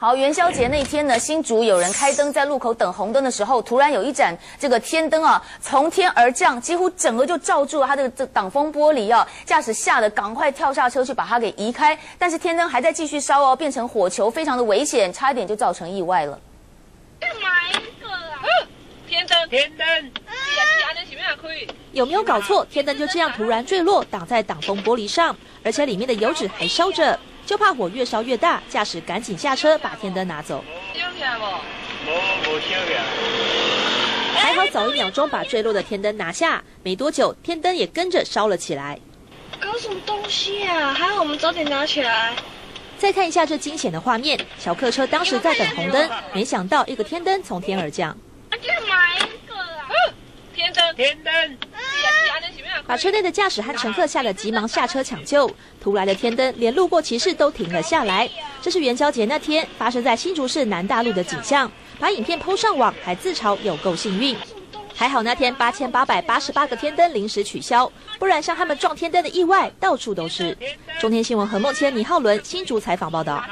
好，元宵节那天呢，新竹有人开灯在路口等红灯的时候，突然有一盏这个天灯啊从天而降，几乎整个就罩住了他的这挡风玻璃啊。驾驶吓得赶快跳下车去把它给移开，但是天灯还在继续烧哦，变成火球，非常的危险，差一点就造成意外了。天灯，天灯，有没有搞错？天灯就这样突然坠落，挡在挡风玻璃上，而且里面的油纸还烧着。就怕火越烧越大，驾驶赶紧下车把天灯拿走。还好早一秒钟把坠落的天灯拿下，没多久天灯也跟着烧了起来。搞什么东西啊？还好我们早点拿起来。再看一下这惊险的画面，小客车当时在等红灯，没想到一个天灯从天而降。买一个啊！天灯，天灯。把车内的驾驶和乘客吓得急忙下车抢救。突来的天灯，连路过骑士都停了下来。这是元宵节那天发生在新竹市南大路的景象。把影片抛上网，还自嘲有够幸运。还好那天八千八百八十八个天灯临时取消，不然像他们撞天灯的意外到处都是。中天新闻何梦谦、倪浩伦新竹采访报道。